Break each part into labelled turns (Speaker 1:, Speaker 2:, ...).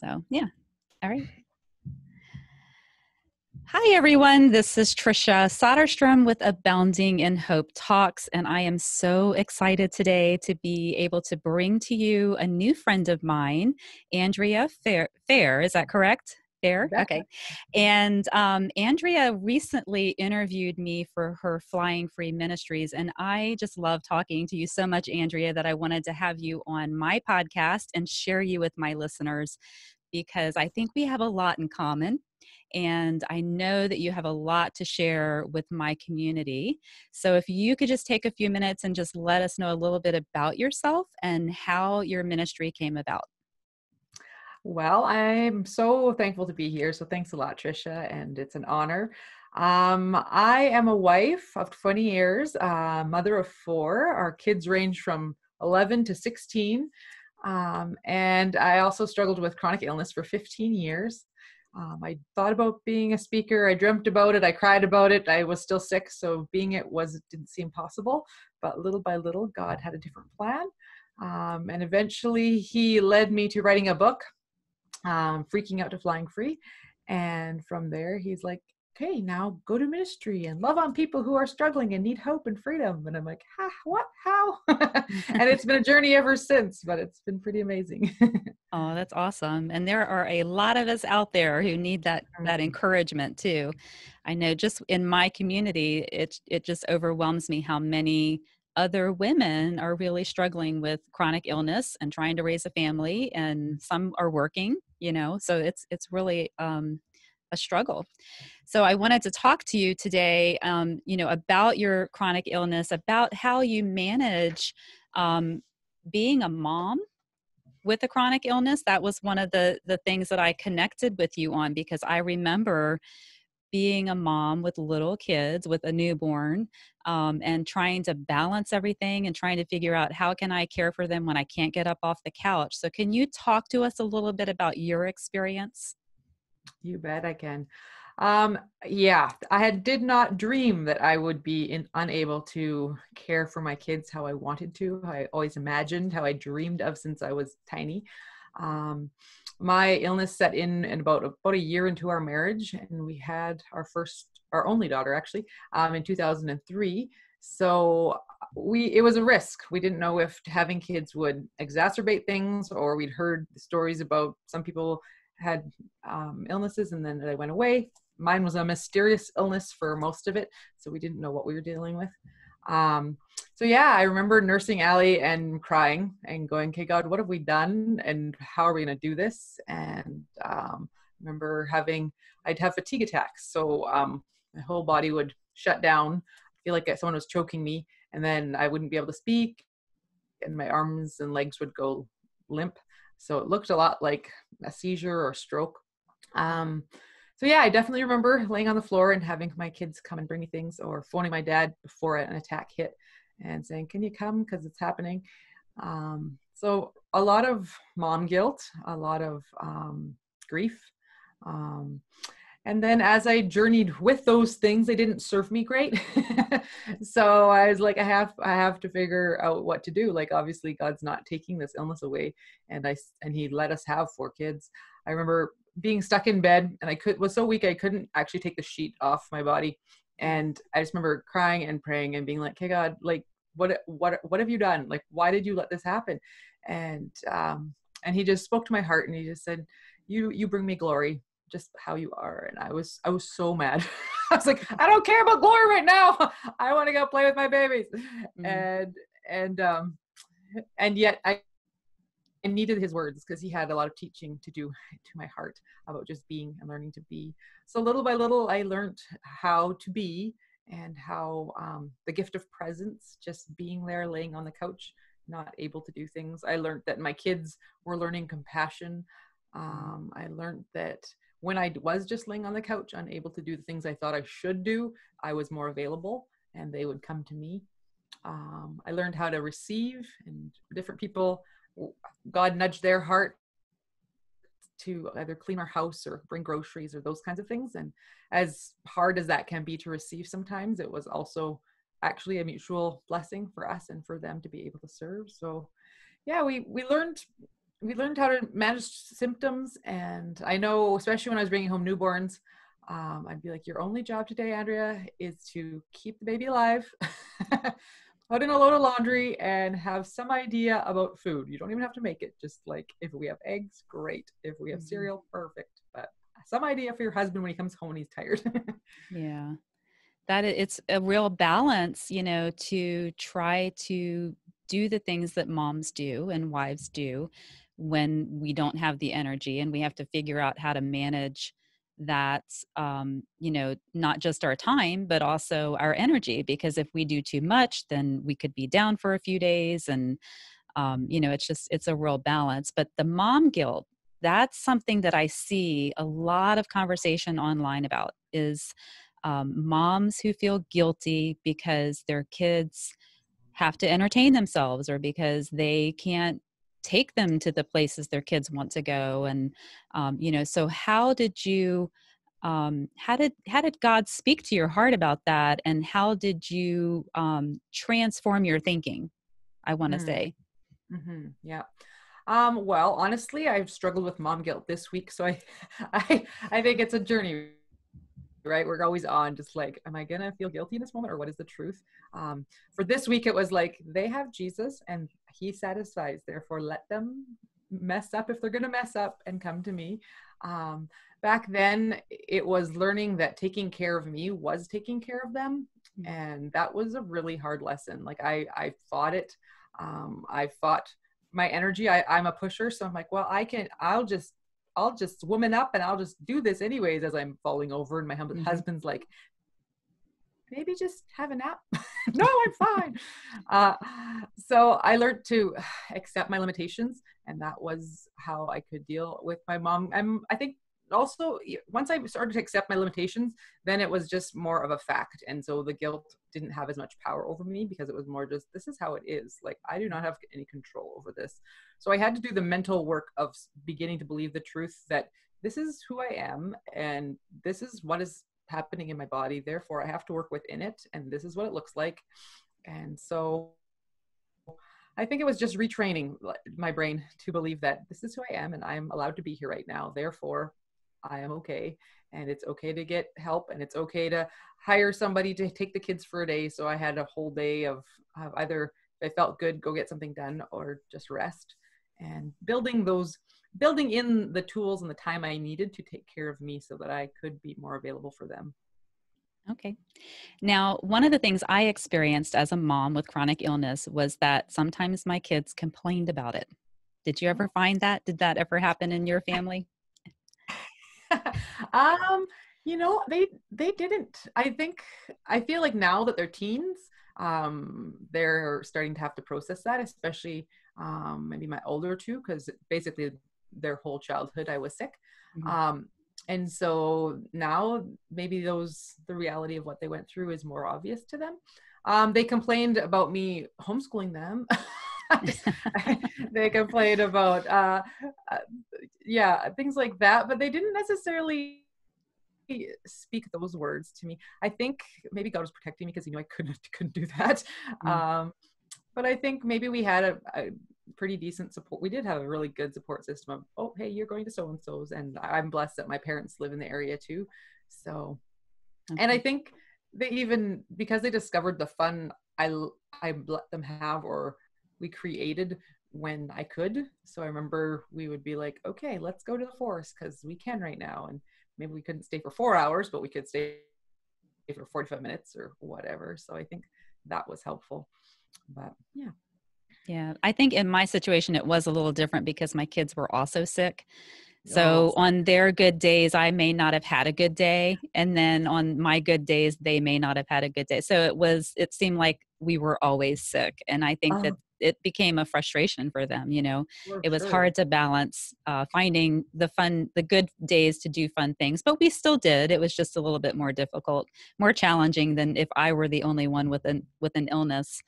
Speaker 1: So, yeah. All right. Hi, everyone. This is Trisha Soderstrom with Abounding in Hope Talks, and I am so excited today to be able to bring to you a new friend of mine, Andrea Fehr. Fehr is that correct? Fehr? Okay. And um, Andrea recently interviewed me for her Flying Free Ministries, and I just love talking to you so much, Andrea, that I wanted to have you on my podcast and share you with my listeners because I think we have a lot in common and I know that you have a lot to share with my community. So, if you could just take a few minutes and just let us know a little bit about yourself and how your ministry came about.
Speaker 2: Well, I'm so thankful to be here. So, thanks a lot, Trisha, and it's an honor. Um, I am a wife of 20 years, uh, mother of four. Our kids range from 11 to 16. Um, and I also struggled with chronic illness for 15 years. Um, I thought about being a speaker. I dreamt about it. I cried about it. I was still sick, so being it was didn't seem possible. But little by little, God had a different plan, um, and eventually He led me to writing a book, um, "Freaking Out to Flying Free," and from there, He's like, okay, now go to ministry and love on people who are struggling and need hope and freedom. And I'm like, ha, what? How? and it's been a journey ever since, but it's been pretty amazing.
Speaker 1: oh, that's awesome. And there are a lot of us out there who need that that encouragement too. I know just in my community, it it just overwhelms me how many other women are really struggling with chronic illness and trying to raise a family and some are working you know so it's it's really um a struggle. So I wanted to talk to you today, um, you know, about your chronic illness, about how you manage um, being a mom with a chronic illness. That was one of the the things that I connected with you on because I remember being a mom with little kids with a newborn um, and trying to balance everything and trying to figure out how can i care for them when i can't get up off the couch so can you talk to us a little bit about your experience
Speaker 2: you bet I can. Um, yeah, I had did not dream that I would be in, unable to care for my kids how I wanted to. I always imagined how I dreamed of since I was tiny. Um, my illness set in in about about a year into our marriage, and we had our first, our only daughter actually, um, in 2003. So we it was a risk. We didn't know if having kids would exacerbate things, or we'd heard stories about some people had um, illnesses and then they went away. Mine was a mysterious illness for most of it, so we didn't know what we were dealing with. Um, so yeah, I remember nursing Allie and crying and going, "Okay, God, what have we done? And how are we going to do this?" And um, remember having, I'd have fatigue attacks, so um, my whole body would shut down. I feel like someone was choking me, and then I wouldn't be able to speak, and my arms and legs would go limp. So it looked a lot like a seizure or stroke. Um, so yeah, I definitely remember laying on the floor and having my kids come and bring me things or phoning my dad before an attack hit and saying, can you come? Cause it's happening. Um, so a lot of mom guilt, a lot of um, grief. Um, and then as i journeyed with those things they didn't serve me great so i was like i have i have to figure out what to do like obviously god's not taking this illness away and i and he let us have four kids i remember being stuck in bed and i could was so weak i couldn't actually take the sheet off my body. And i just remember crying and praying and being like hey god like what what what have you done? Like why did you let this happen? And um and he just spoke to my heart and he just said you you bring me glory just how you are. And i was i was so mad. I was like i don't care about glory right now. I want to go play with my babies. Mm-hmm. and and um and yet i I needed his words because he had a lot of teaching to do to my heart about just being and learning to be. So little by little, I learned how to be and how um, the gift of presence, just being there, laying on the couch, not able to do things. I learned that my kids were learning compassion. Um, I learned that when I was just laying on the couch, unable to do the things I thought I should do, I was more available and they would come to me. Um, I learned how to receive, and different people, God nudged their heart to either clean our house or bring groceries or those kinds of things. And as hard as that can be to receive sometimes, it was also actually a mutual blessing for us and for them to be able to serve. So, yeah, we we learned we learned how to manage symptoms and i know especially when i was bringing home newborns um, i'd be like your only job today andrea is to keep the baby alive put in a load of laundry and have some idea about food. You don't even have to make it. Just like if we have eggs great. If we have mm-hmm. cereal perfect. But some idea for your husband when he comes home and he's tired.
Speaker 1: Yeah. That it's a real balance you know to try to do the things that moms do and wives do when we don't have the energy and we have to figure out how to manage that um, you know not just our time but also our energy because if we do too much then we could be down for a few days and um, you know it's just it's a real balance. But the mom guilt that's something that i see a lot of conversation online about is um, moms who feel guilty because their kids have to entertain themselves or because they can't take them to the places their kids want to go and um, you know so how did you um, how did how did god speak to your heart about that and how did you um, transform your thinking i want to mm. say
Speaker 2: mm-hmm. yeah um, well honestly i've struggled with mom guilt this week so i i i think it's a journey right we're always on just like am i gonna feel guilty in this moment or what is the truth um, for this week it was like they have jesus and he satisfies therefore let them mess up if they're gonna mess up and come to me um, back then it was learning that taking care of me was taking care of them mm. and that was a really hard lesson like i i fought it um, i fought my energy I, i'm a pusher so i'm like well i can i'll just I'll just woman up and I'll just do this anyways as I'm falling over. And my mm-hmm. husband's like, maybe just have a nap. no, I'm fine. Uh, so I learned to accept my limitations, and that was how I could deal with my mom. I'm, I think also once i started to accept my limitations then it was just more of a fact and so the guilt didn't have as much power over me because it was more just this is how it is like i do not have any control over this so i had to do the mental work of beginning to believe the truth that this is who i am and this is what is happening in my body therefore i have to work within it and this is what it looks like and so I think it was just retraining my brain to believe that this is who I am and I'm allowed to be here right now. Therefore, I am okay. And it's okay to get help and it's okay to hire somebody to take the kids for a day. So I had a whole day of, of either if I felt good, go get something done or just rest and building those building in the tools and the time I needed to take care of me so that I could be more available for them.
Speaker 1: Okay. Now, one of the things I experienced as a mom with chronic illness was that sometimes my kids complained about it. Did you ever find that? Did that ever happen in your family?
Speaker 2: um, you know, they they didn't. I think I feel like now that they're teens, um, they're starting to have to process that, especially um, maybe my older two, because basically their whole childhood I was sick. Mm-hmm. Um, and so now maybe those the reality of what they went through is more obvious to them. Um, they complained about me homeschooling them. they complained about uh, uh, yeah things like that but they didn't necessarily speak those words to me i think maybe god was protecting me because he knew i couldn't couldn't do that mm. um, but i think maybe we had a, a, pretty decent support we did have a really good support system of oh hey you're going to so and so's and i'm blessed that my parents live in the area too so okay. and i think they even because they discovered the fun i i let them have or we created when I could. So I remember we would be like, okay, let's go to the forest because we can right now. And maybe we couldn't stay for four hours, but we could stay for 45 minutes or whatever. So I think that was helpful. But yeah.
Speaker 1: Yeah. I think in my situation, it was a little different because my kids were also sick. So on their good days, I may not have had a good day. And then on my good days, they may not have had a good day. So it was, it seemed like we were always sick. And I think that it became a frustration for them you know for it was sure. hard to balance uh, finding the fun the good days to do fun things but we still did it was just a little bit more difficult more challenging than if i were the only one with an with an illness.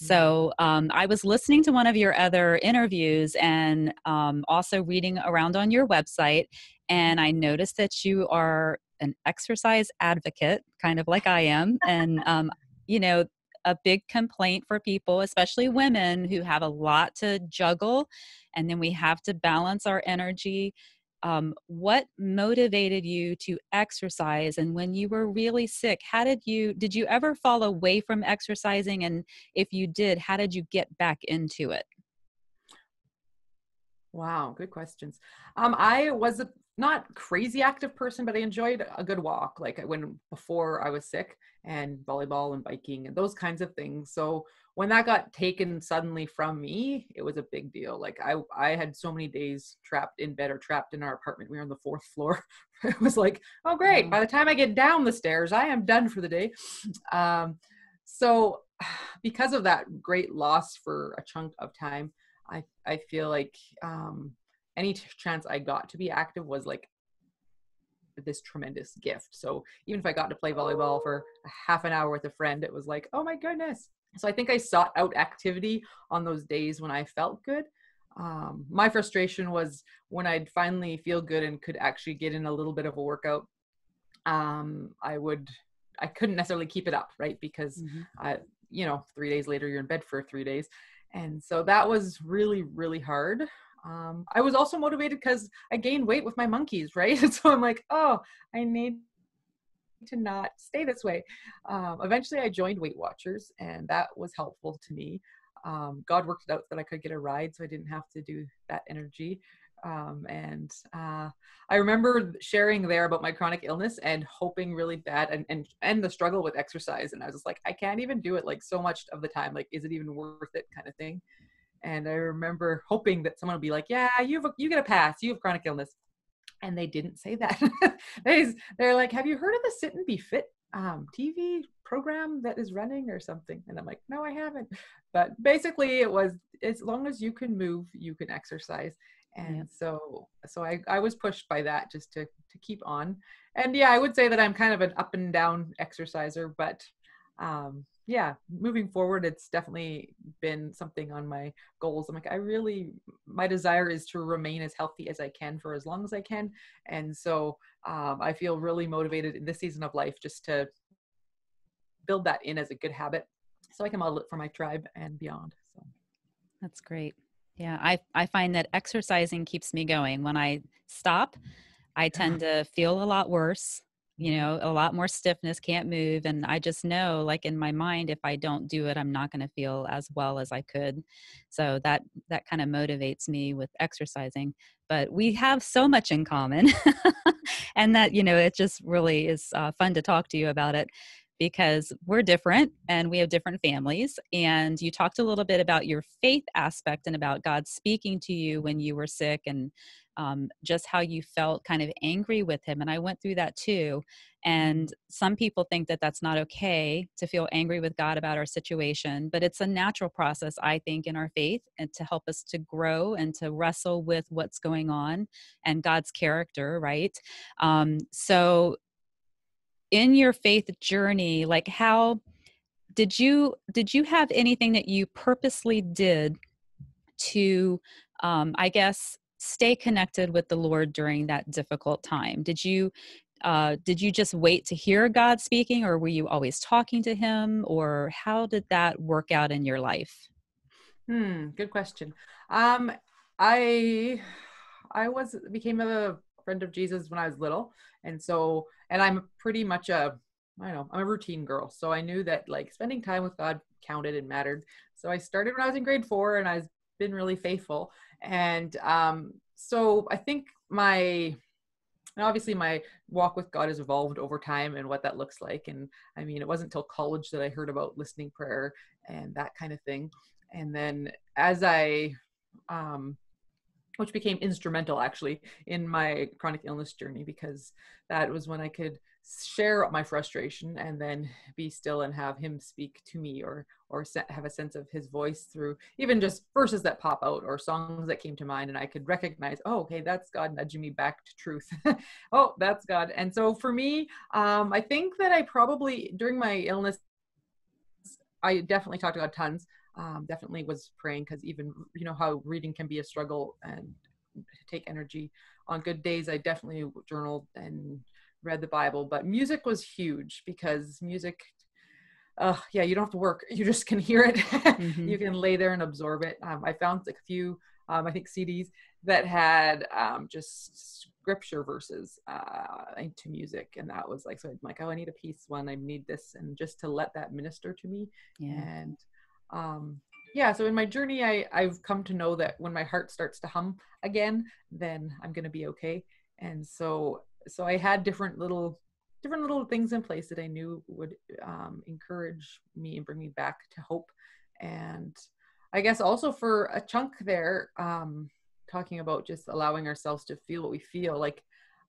Speaker 1: So um, I was listening to one of your other interviews and um, also reading around on your website, and I noticed that you are an exercise advocate, kind of like I am. And um, you know, a big complaint for people, especially women who have a lot to juggle, and then we have to balance our energy. Um, what motivated you to exercise and when you were really sick how did you did you ever fall away from exercising and if you did how did you get back into it
Speaker 2: Wow, good questions. Um, I was a not crazy active person, but I enjoyed a good walk. Like when before I was sick, and volleyball and biking and those kinds of things. So when that got taken suddenly from me, it was a big deal. Like I, I had so many days trapped in bed or trapped in our apartment. We were on the fourth floor. it was like, oh great! By the time I get down the stairs, I am done for the day. Um, so because of that great loss for a chunk of time I I feel like um, any t- chance I got to be active was like this tremendous gift. So even if I got to play volleyball for a half an hour with a friend, it was like, oh my goodness. So I think I sought out activity on those days when I felt good. Um, my frustration was when I'd finally feel good and could actually get in a little bit of a workout. Um, I would, I couldn't necessarily keep it up, right? Because mm-hmm. I, you know, three days later you're in bed for three days, and so that was really really hard um, i was also motivated because i gained weight with my monkeys right so i'm like oh i need to not stay this way um, eventually i joined weight watchers and that was helpful to me um, god worked it out that i could get a ride so i didn't have to do that energy um, and uh, I remember sharing there about my chronic illness and hoping really bad and, and and the struggle with exercise. And I was just like, I can't even do it like so much of the time. Like, is it even worth it? Kind of thing. And I remember hoping that someone would be like, Yeah, you have a, you get a pass. You have chronic illness. And they didn't say that. they they're like, Have you heard of the Sit and Be Fit um, TV program that is running or something? And I'm like, No, I haven't. But basically, it was as long as you can move, you can exercise and yeah. so so I, I was pushed by that just to to keep on and yeah i would say that i'm kind of an up and down exerciser but um yeah moving forward it's definitely been something on my goals. I'm like i really my desire is to remain as healthy as i can for as long as i can. And so um, i feel really motivated in this season of life just to build that in as a good habit so i can model it for my tribe and beyond so.
Speaker 1: That's great. Yeah, I, I find that exercising keeps me going. When I stop, I tend to feel a lot worse, you know, a lot more stiffness, can't move. And I just know, like in my mind, if I don't do it, I'm not going to feel as well as I could. So that, that kind of motivates me with exercising. But we have so much in common. and that, you know, it just really is uh, fun to talk to you about it because we're different and we have different families. And you talked a little bit about your faith aspect and about God speaking to you when you were sick and um, just how you felt kind of angry with Him. And I went through that too. And mm-hmm. some people think that that's not okay to feel angry with God about our situation, but it's a natural process, I think, in our faith and to help us to grow and to wrestle with what's going on and God's character, right? Um, so in your faith journey like how did you did you have anything that you purposely did to um, i guess stay connected with the lord during that difficult time? Did you uh, did you just wait to hear god speaking or were you always talking to him or how did that work out in your life?
Speaker 2: Hmm good question. Um i i was became a friend of jesus when i was little and so and i'm pretty much a i don't know i'm a routine girl so i knew that like spending time with god counted and mattered. So i started when i was in grade four and i've been really faithful and um so i think my and obviously my walk with god has evolved over time and what that looks like. And i mean it wasn't until college that i heard about listening prayer and that kind of thing. And then as i um which became instrumental actually in my chronic illness journey because that was when I could share my frustration and then be still and have him speak to me or or have a sense of his voice through even just verses that pop out or songs that came to mind and I could recognize oh okay that's God nudging me back to truth. Oh that's God. And so for me um, I think that I probably during my illness I definitely talked about tons um, definitely was praying because even you know how reading can be a struggle and take energy on good days i definitely journaled and read the bible but music was huge because music uh, yeah, you don't have to work. You just can hear it. mm-hmm. You can lay there and absorb it. Um, I found a few, um, I think CDs that had um, just scripture verses uh, into music, and that was like so. I'm like, oh, I need a peace one. I need this, and just to let that minister to me. Yeah. And um, yeah, so in my journey, I I've come to know that when my heart starts to hum again, then I'm gonna be okay. And so so I had different little different little things in place that I knew would um, encourage me and bring me back to hope. And I guess also for a chunk there, um, talking about just allowing ourselves to feel what we feel. Like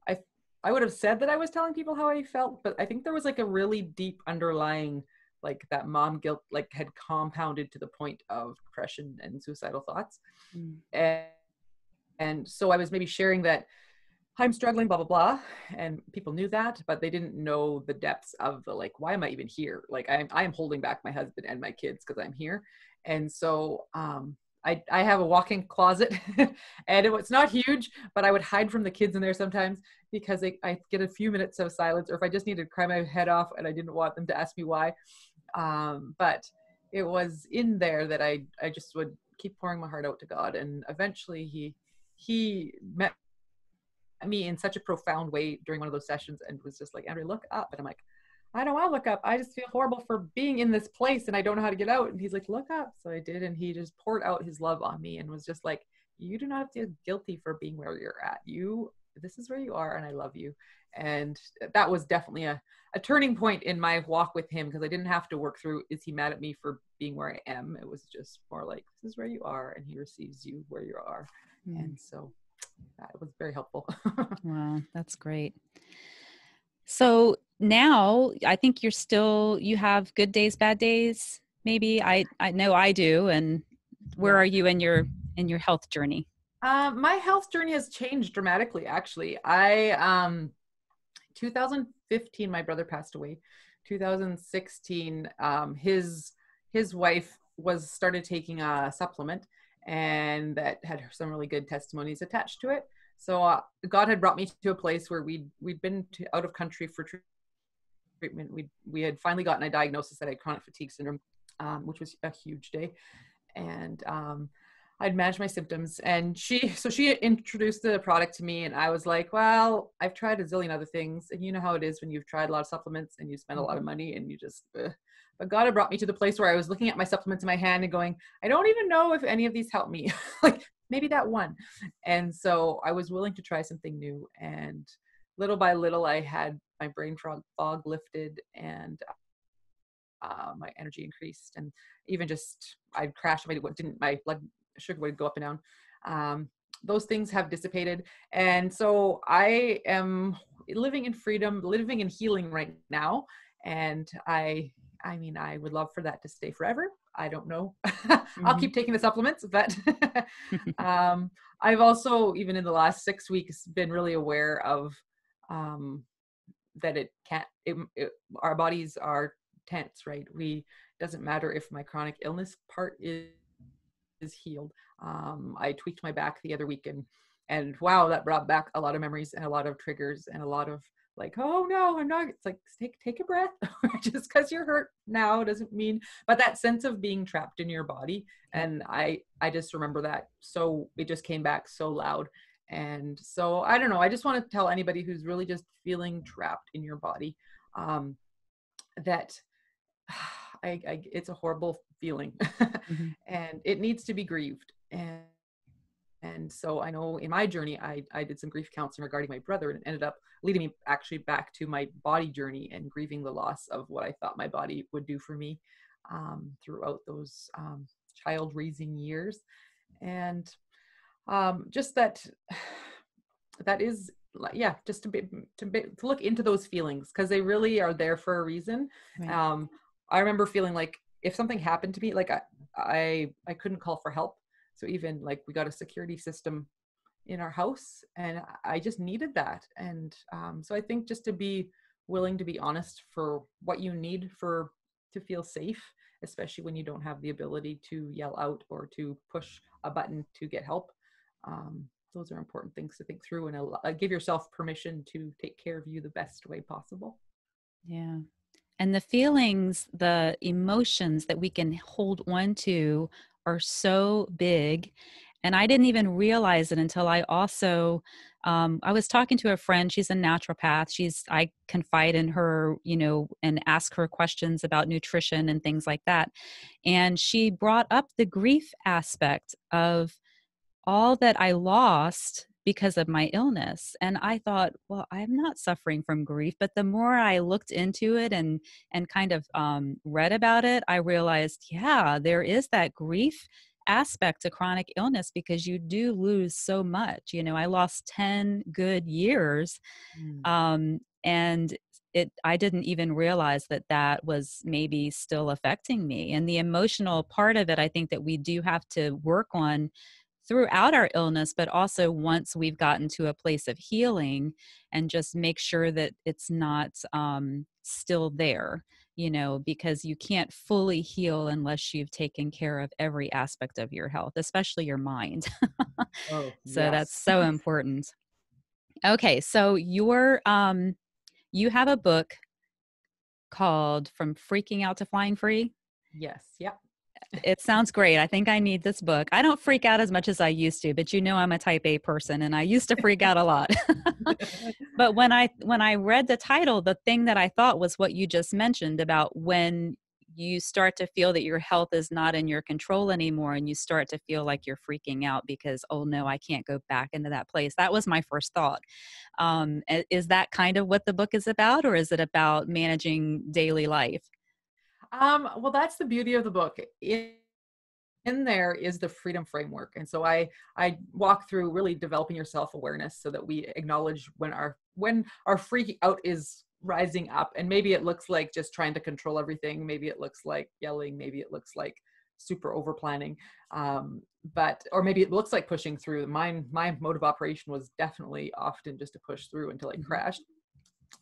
Speaker 2: I, I would have said that I was telling people how I felt, but I think there was like a really deep underlying, like that mom guilt, like had compounded to the point of depression and suicidal thoughts. Mm. And, and so I was maybe sharing that I'm struggling, blah, blah, blah. And people knew that, but they didn't know the depths of the like, why am I even here? Like I'm, I am holding back my husband and my kids because I'm here. And so um, I, I have a walk-in closet and it, it's not huge, but I would hide from the kids in there sometimes because I get a few minutes of silence or if I just needed to cry my head off and I didn't want them to ask me why. Um, but it was in there that I, I just would keep pouring my heart out to God. And eventually he, he met me in such a profound way during one of those sessions and was just like, Andrea, look up. And I'm like, I don't want to look up. I just feel horrible for being in this place and I don't know how to get out. And he's like, look up. So I did. And he just poured out his love on me and was just like, you do not feel guilty for being where you're at. You, this is where you are and I love you. And that was definitely a, a turning point in my walk with him because I didn't have to work through, is he mad at me for being where I am? It was just more like, this is where you are and he receives you where you are. Mm. And so that was very helpful.
Speaker 1: wow, that's great. So now I think you're still you have good days, bad days. Maybe I I know I do. And where are you in your in your health journey?
Speaker 2: Uh, my health journey has changed dramatically. Actually, I um, 2015 my brother passed away. 2016 um, his his wife was started taking a supplement and that had some really good testimonies attached to it. So uh, God had brought me to a place where we'd we'd been to, out of country for treatment. We we had finally gotten a diagnosis that I had chronic fatigue syndrome, um, which was a huge day, and um, I'd manage my symptoms. And she so she introduced the product to me, and I was like, well, I've tried a zillion other things, and you know how it is when you've tried a lot of supplements and you spend a lot of mm-hmm. money and you just. But God had brought me to the place where I was looking at my supplements in my hand and going, I don't even know if any of these help me. like maybe that one. And so I was willing to try something new. And little by little, I had my brain fog, fog lifted and uh, my energy increased. And even just, I'd crash, my, didn't, my blood sugar would go up and down. Um, those things have dissipated. And so I am living in freedom, living in healing right now. And I I mean, I would love for that to stay forever. I don't know. mm-hmm. I'll keep taking the supplements, but um, I've also, even in the last six weeks, been really aware of um, that it can't. It, it, our bodies are tense, right? We doesn't matter if my chronic illness part is is healed. Um, I tweaked my back the other week, and and wow, that brought back a lot of memories and a lot of triggers and a lot of like oh no i'm not it's like take take a breath. Just because you're hurt now doesn't mean but that sense of being trapped in your body and i i just remember that so it just came back so loud. And so i don't know i just want to tell anybody who's really just feeling trapped in your body um that I, I it's a horrible feeling mm-hmm. and it needs to be grieved and and so I know in my journey, I, I did some grief counseling regarding my brother and it ended up leading me actually back to my body journey and grieving the loss of what I thought my body would do for me um, throughout those um, child raising years. And um, just that, that is, yeah, just to be, to, be, to look into those feelings because they really are there for a reason. Right. Um, I remember feeling like if something happened to me, like I, I, I couldn't call for help so even like we got a security system in our house and I just needed that. And um, so I think just to be willing to be honest for what you need for to feel safe, especially when you don't have the ability to yell out or to push a button to get help. Um, those are important things to think through and uh, give yourself permission to take care of you the best way possible.
Speaker 1: Yeah. And the feelings the emotions that we can hold on to are so big and i didn't even realize it until i also um, i was talking to a friend she's a naturopath she's i confide in her you know and ask her questions about nutrition and things like that and she brought up the grief aspect of all that i lost because of my illness and i thought well i'm not suffering from grief but the more i looked into it and and kind of um, read about it i realized yeah there is that grief aspect to chronic illness because you do lose so much you know i lost 10 good years mm. um, and it i didn't even realize that that was maybe still affecting me and the emotional part of it i think that we do have to work on throughout our illness, but also once we've gotten to a place of healing and just make sure that it's not um, still there, you know, because you can't fully heal unless you've taken care of every aspect of your health, especially your mind. oh, so yes. that's so important. Okay, so your um you have a book called From Freaking Out to Flying Free.
Speaker 2: Yes, yep
Speaker 1: it sounds great. I think I need this book. I don't freak out as much as I used to, but you know I'm a type A person and I used to freak out a lot. but when I when I read the title, the thing that I thought was what you just mentioned about when you start to feel that your health is not in your control anymore and you start to feel like you're freaking out because oh no i can't go back into that place that was my first thought um, is that kind of what the book is about or is it about managing daily life
Speaker 2: um, well, that's the beauty of the book. In, in there is the freedom framework, and so I I walk through really developing your self awareness so that we acknowledge when our when our freaking out is rising up, and maybe it looks like just trying to control everything. Maybe it looks like yelling. Maybe it looks like super over planning um, but or maybe it looks like pushing through my my mode of operation was definitely often just to push through until i mm-hmm. crashed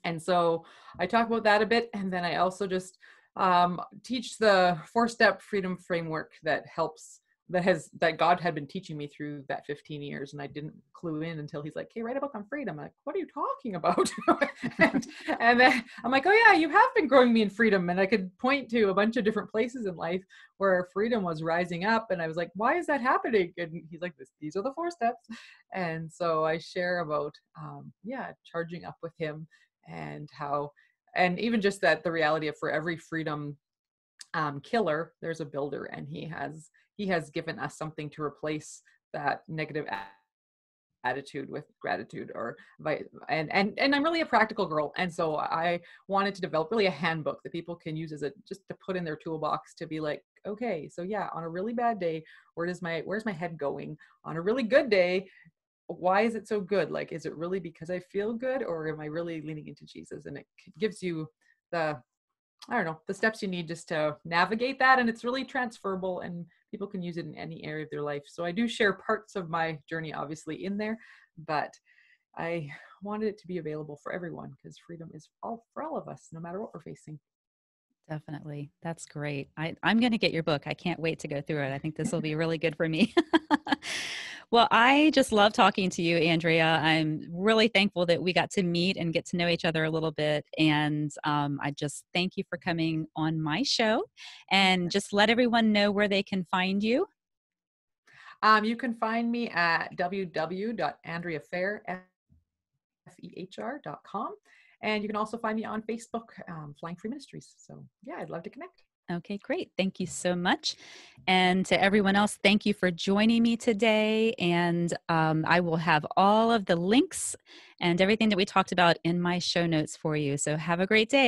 Speaker 2: and so i talk about that a bit and then i also just um, teach the four step freedom framework that helps that has that God had been teaching me through that 15 years, and I didn't clue in until He's like, "Hey, write a book on freedom." I'm like, "What are you talking about?" and, and then I'm like, "Oh yeah, you have been growing me in freedom," and I could point to a bunch of different places in life where freedom was rising up, and I was like, "Why is that happening?" And He's like, "These are the four steps," and so I share about, um, yeah, charging up with Him and how and even just that the reality of for every freedom um, killer there's a builder and he has he has given us something to replace that negative attitude with gratitude or and and and I'm really a practical girl and so I wanted to develop really a handbook that people can use as a just to put in their toolbox to be like okay so yeah on a really bad day where does my where's my head going? On a really good day why is it so good? Like, is it really because I feel good or am I really leaning into Jesus? And it gives you the, I don't know, the steps you need just to navigate that. And it's really transferable and people can use it in any area of their life. So I do share parts of my journey, obviously, in there, but I wanted it to be available for everyone because freedom is all for all of us, no matter what we're facing.
Speaker 1: Definitely. That's great. I, I'm going to get your book. I can't wait to go through it. I think this will be really good for me. well, I just love talking to you, Andrea. I'm really thankful that we got to meet and get to know each other a little bit. And um, I just thank you for coming on my show and just let everyone know where they can find you.
Speaker 2: Um, you can find me at www.andreafehr.com. And you can also find me on Facebook, um, Flying Free Ministries. So, yeah, I'd love to connect.
Speaker 1: Okay, great. Thank you so much. And to everyone else, thank you for joining me today. And um, I will have all of the links and everything that we talked about in my show notes for you. So have a great day.